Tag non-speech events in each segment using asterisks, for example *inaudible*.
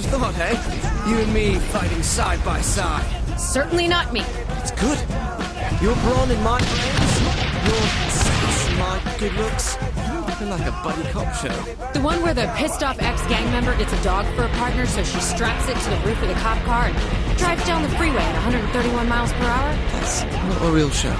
Thought, eh? You and me fighting side by side. Certainly not me. It's good. You're brawn in my brains. You're sass in my good looks. You're like a buddy cop show. The one where the pissed off ex gang member gets a dog for a partner, so she straps it to the roof of the cop car and drives down the freeway at 131 miles per hour? That's not a real show.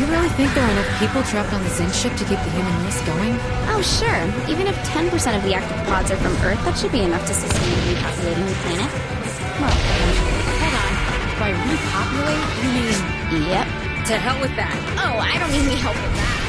You really think there are enough people trapped on the Zin ship to keep the human race going? Oh, sure. Even if 10% of the active pods are from Earth, that should be enough to sustain repopulating the planet. Well. Hold on. By repopulate, you mean Yep. to hell with that? Oh, I don't need any help with that.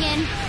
hang in.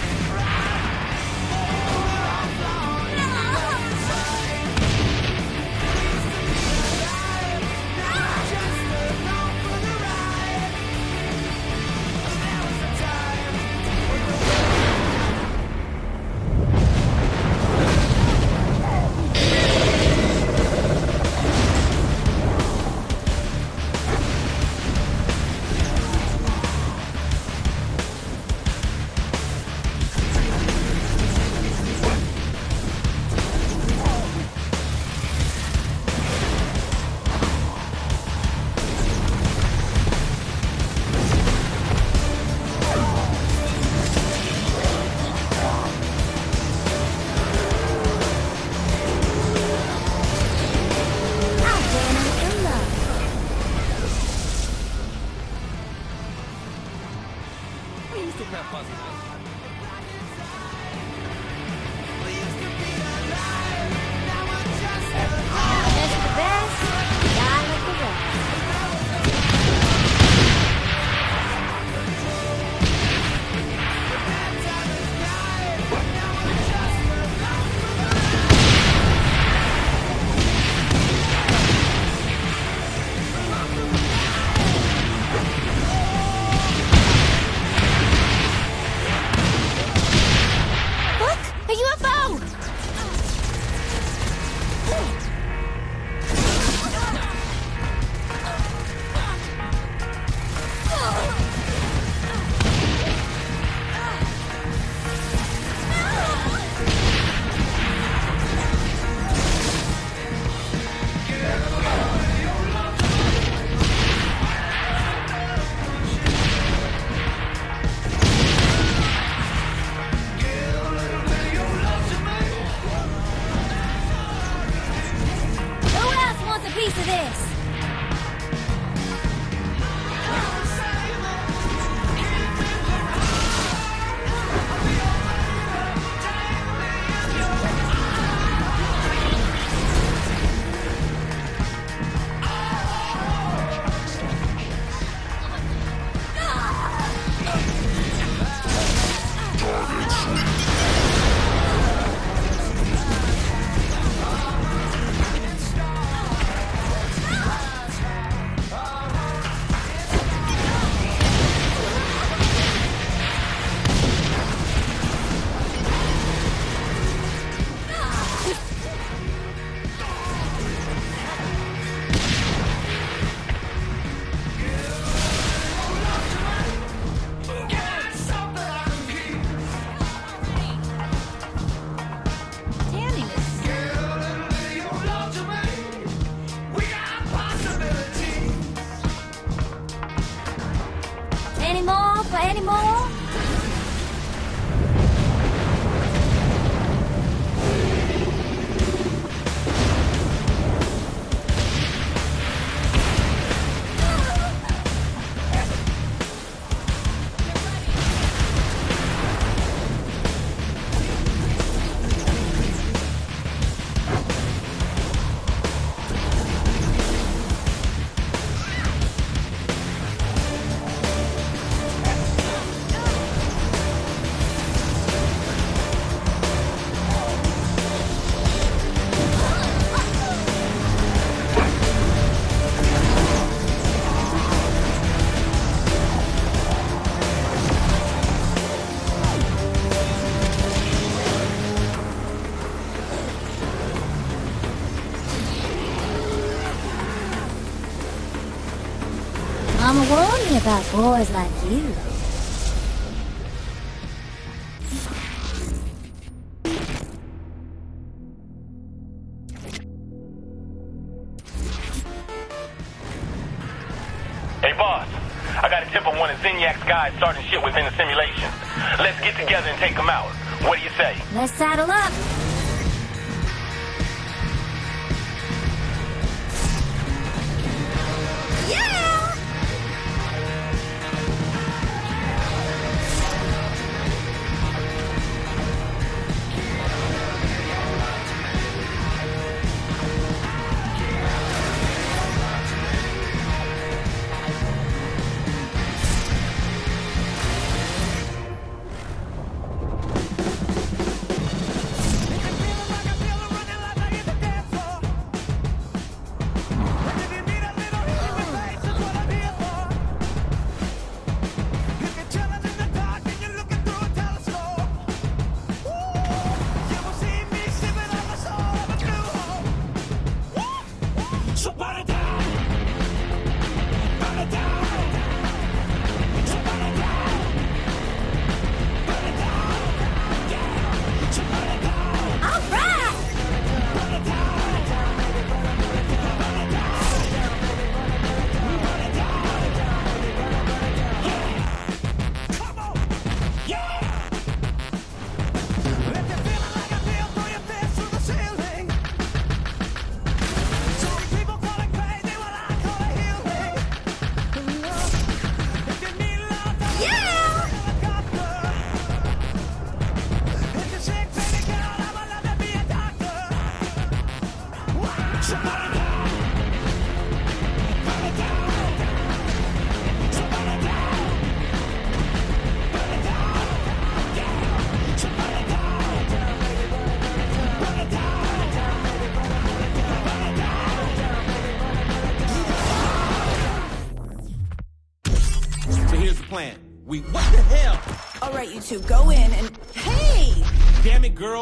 About boys like you. Hey, boss. I got a tip on one of Zinyak guys starting shit within the simulation. Let's get together and take them out. What do you say? Let's saddle up.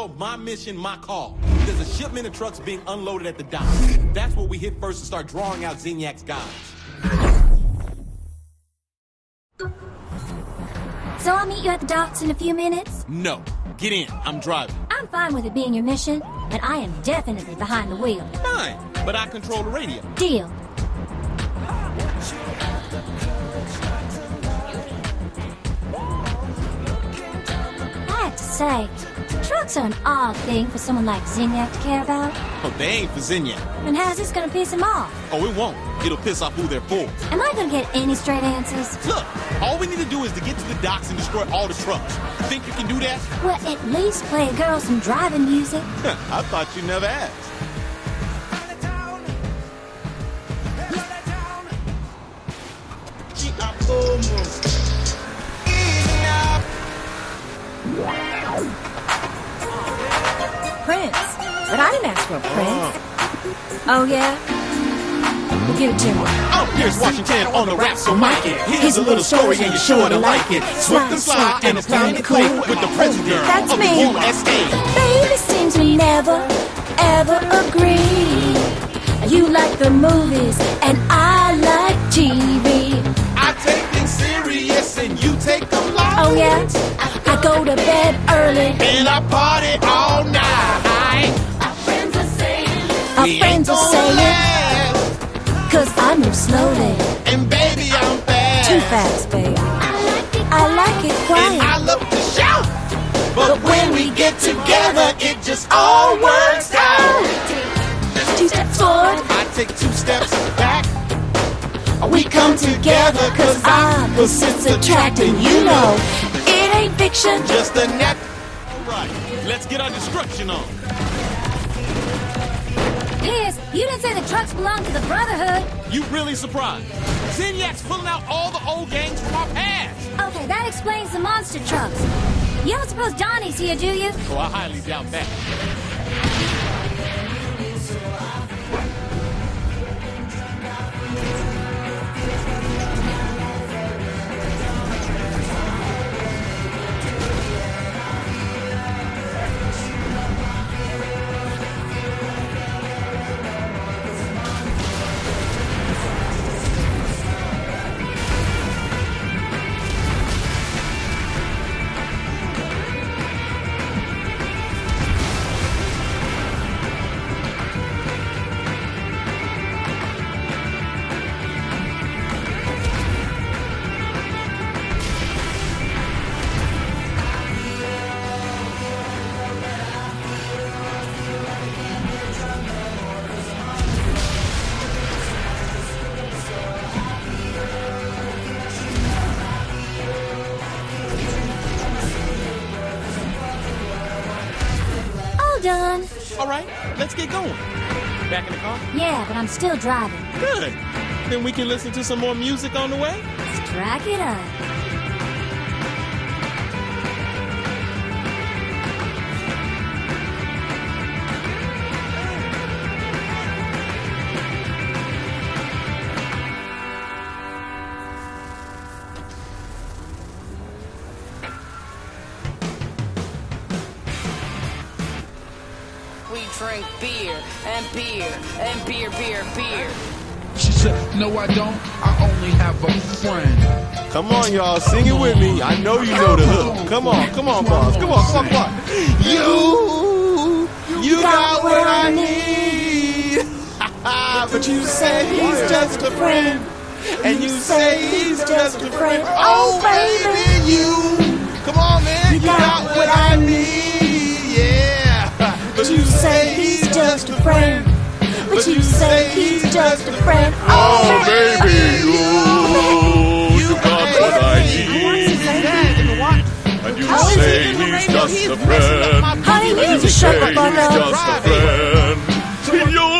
My mission, my call. There's a shipment of trucks being unloaded at the dock. That's what we hit first to start drawing out Zinyak guys. So I'll meet you at the docks in a few minutes? No. Get in. I'm driving. I'm fine with it being your mission, but I am definitely behind the wheel. Fine. But I control the radio. Deal. I have to say, trucks are an odd thing for someone like Zinyak to care about. Oh, they ain't for Zinyak. And how's this gonna piss him off? Oh, it won't. It'll piss off who they're for. Am I gonna get any straight answers? Look, all we need to do is to get to the docks and destroy all the trucks. You think you can do that? Well, at least play a girl some driving music. *laughs* I thought you never asked. Prince. But I didn't ask for a prince. Oh, oh yeah? Well, give it to me. Oh, I'm Pierce Washington on the rap, so mic it. Here's a little story and you're sure to like it. Swift and sly, and it's time to play with the president That's of me. the USA. Baby, seems we never, ever agree. You like the movies, and I like TV. I take things serious and you take them light. Oh, yeah? I go to bed early. And I party all night. Our friends are We ain't saying, gonna last. cause I move slowly. And baby, I'm fast. Too fast, baby. I like it And quiet. I love to shout. But when we get together, it just all works out. Two steps forward, I take two steps back. We come together cause I'm opposites attract, and you know it ain't fiction. just a net. Alright, let's get our destruction on. Pierce, you didn't say the trucks belong to the Brotherhood. You really surprised? Zinyak's pulling out all the old gangs from our past. Okay, that explains the monster trucks. You don't suppose Donnie's here, do you? Oh, I highly doubt that. Get going. Back in the car? Yeah, but I'm still driving. Good. Then we can listen to some more music on the way? Let's Track it up. Drink beer and beer and beer, beer, beer. She said, No, I don't. I only have a friend. Come on, y'all, sing it with me. I know you know the hook. Come on, come on, boss. Come on, come on. You, you got what I need. *laughs* but you say he's just a friend. And you say he's just a friend. Oh, oh baby, you. Come on, man. You got what I need. Just a friend. But you say he's just a friend. Oh, baby, you. You got what I need. And you say he's just a friend. Honey, you need to shut the fuck up. just a friend. You,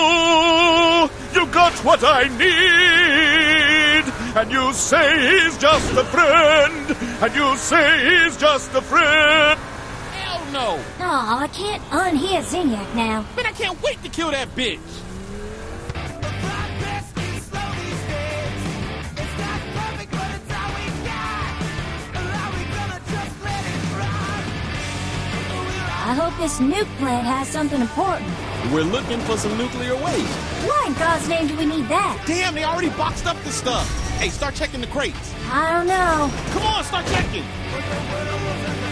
you got what I need. And you say he's just a friend. And you say he's just a friend don't know. Oh, I can't unhear Zinyak now. Then I can't wait to kill that bitch. I hope this nuke plant has something important. We're looking for some nuclear waste. Why in God's name do we need that? Damn, they already boxed up the stuff. Hey, start checking the crates. I don't know. Come on, start checking.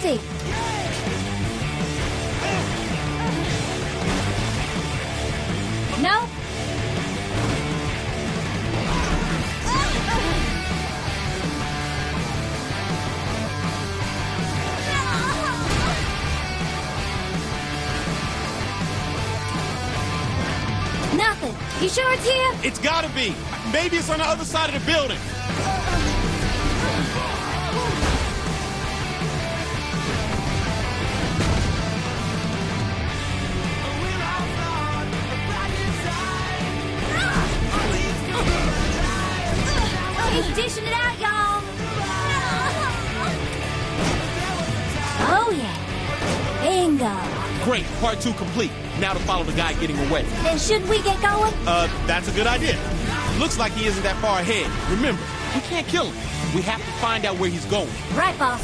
No. Nothing. You sure it's here? It's gotta be. Maybe it's on the other side of the building. Complete. Now to follow the guy getting away. Then should we get going? Uh, that's a good idea. Looks like he isn't that far ahead. Remember, we can't kill him. We have to find out where he's going. Right, boss.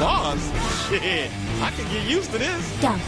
Boss? *laughs* Shit, I can get used to this. Done.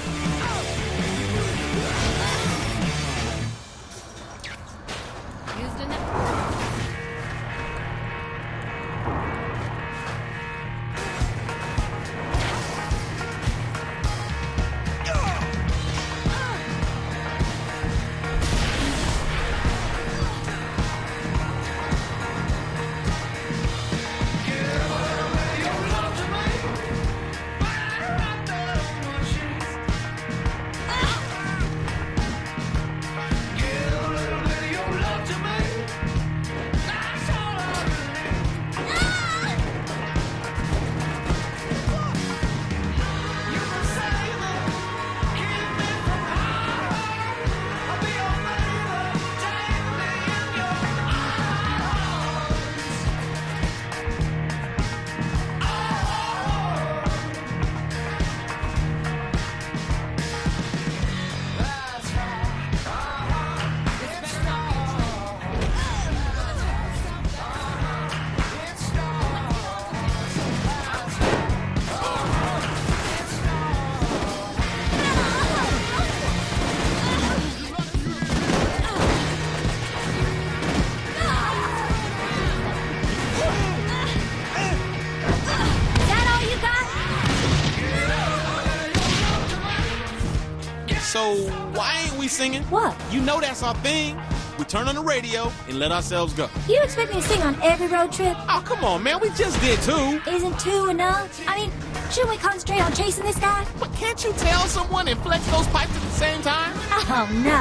So, why ain't we singing? What? You know that's our thing. We turn on the radio and let ourselves go. You expect me to sing on every road trip? Oh, come on, man. We just did two. Isn't two enough? I mean, shouldn't we concentrate on chasing this guy? But can't you tell someone and flex those pipes at the same time? Oh, no.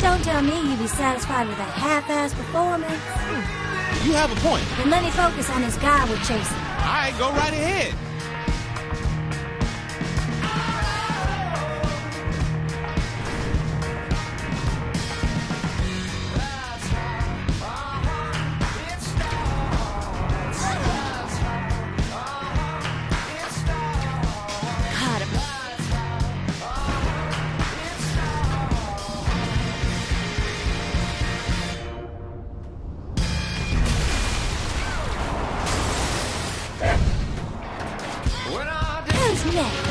Don't tell me you'd be satisfied with a half-ass performance. You have a point. Then let me focus on this guy we're chasing. All right, go right ahead. Now.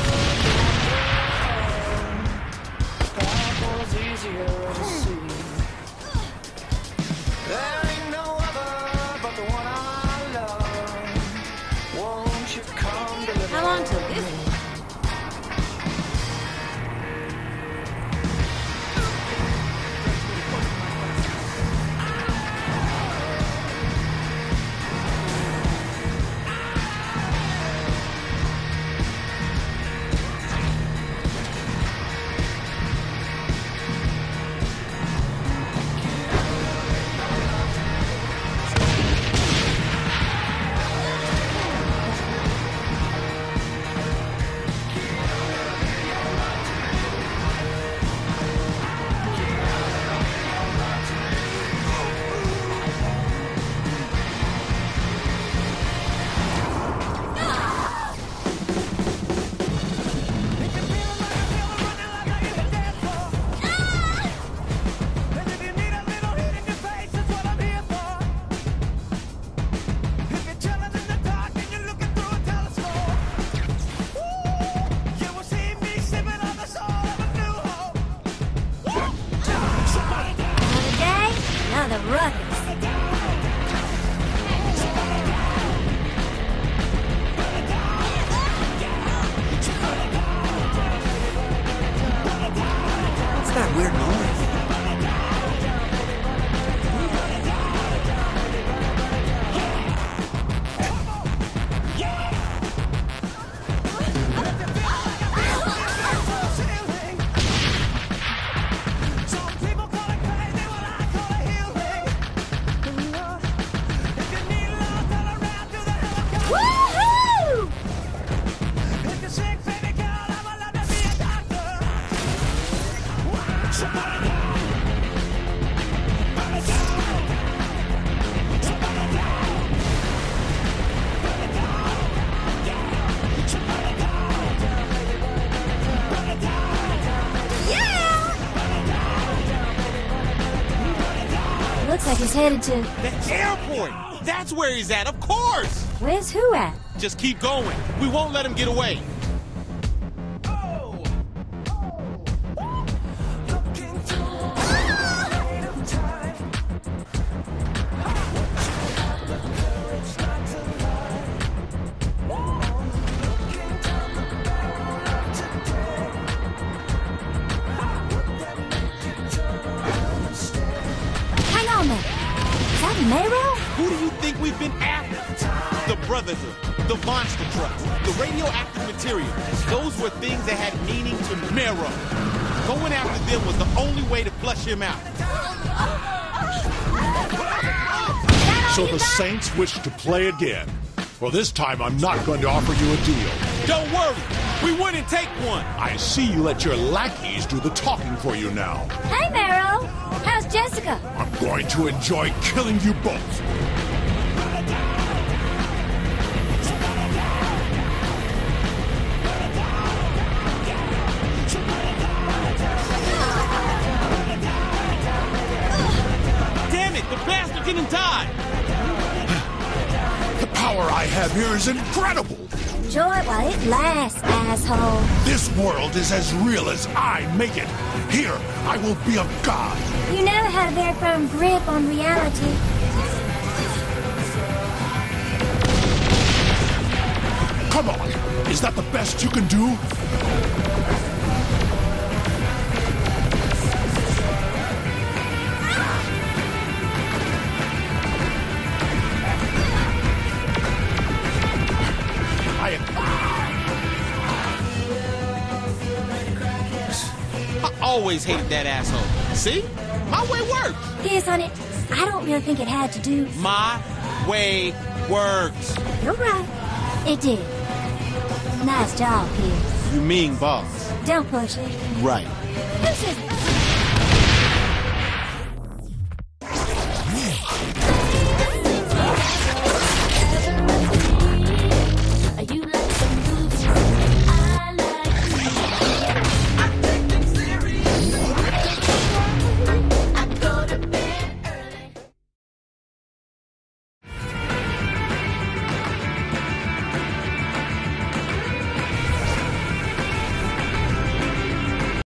Headed to. The airport! That's where he's at, of course! Where's who at? Just keep going. We won't let him get away. The Brotherhood, the monster trucks, the radioactive material. Those were things that had meaning to Maero. Going after them was the only way to flush him out. So the Saints wish to play again. Well, this time I'm not going to offer you a deal. Don't worry, we wouldn't take one. I see you let your lackeys do the talking for you now. Hey, Maero. How's Jessica? I'm going to enjoy killing you both. Bastard didn't die. The power I have here is incredible. Enjoy it while it lasts, asshole. This world is as real as I make it. Here, I will be a god. You know how to very firm grip on reality. Come on. Is that the best you can do? Always hated that asshole. See? My way works. Yes, honey. I don't really think it had to do. My way works. You're right. It did. Nice job, Pierce. You mean boss? Don't push it. Right. Who says